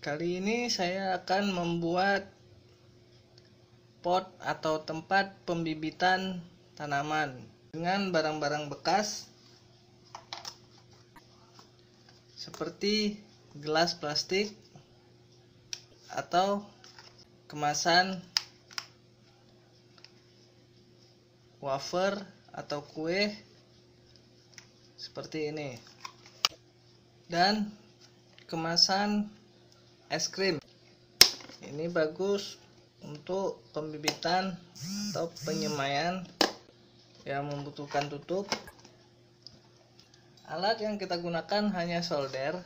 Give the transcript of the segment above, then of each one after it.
Kali ini saya akan membuat pot atau tempat pembibitan tanaman dengan barang-barang bekas seperti gelas plastik atau kemasan wafer atau kue seperti ini. Dan kemasan es krim. Ini bagus untuk pembibitan atau penyemaian yang membutuhkan tutup. Alat yang kita gunakan hanya solder.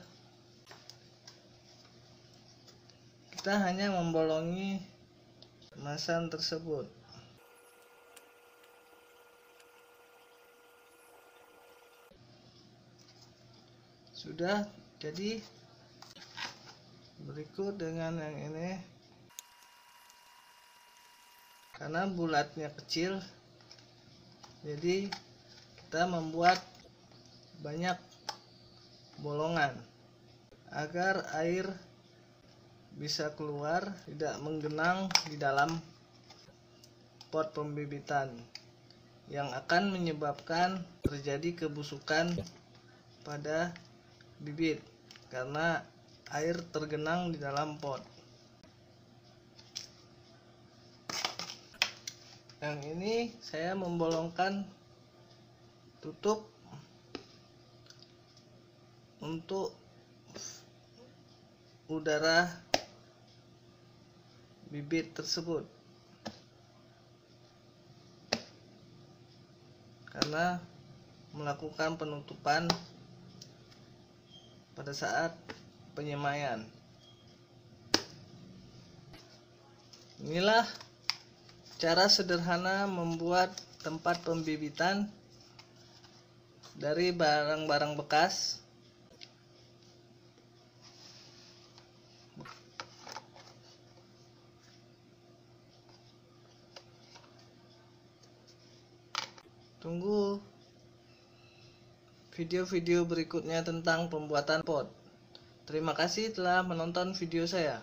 Kita hanya membolongi kemasan tersebut. Sudah jadi berikut dengan yang ini. Karena bulatnya kecil jadi kita membuat banyak bolongan agar air bisa keluar tidak menggenang di dalam pot pembibitan yang akan menyebabkan terjadi kebusukan pada bibit. Karena air tergenang di dalam pot. Yang ini saya membolongkan tutup untuk udara bibit tersebut. Karena melakukan penutupan pada saat penyemaian. Inilah cara sederhana membuat tempat pembibitan dari barang-barang bekas. Tunggu video-video berikutnya tentang pembuatan pot. Terima kasih telah menonton video saya.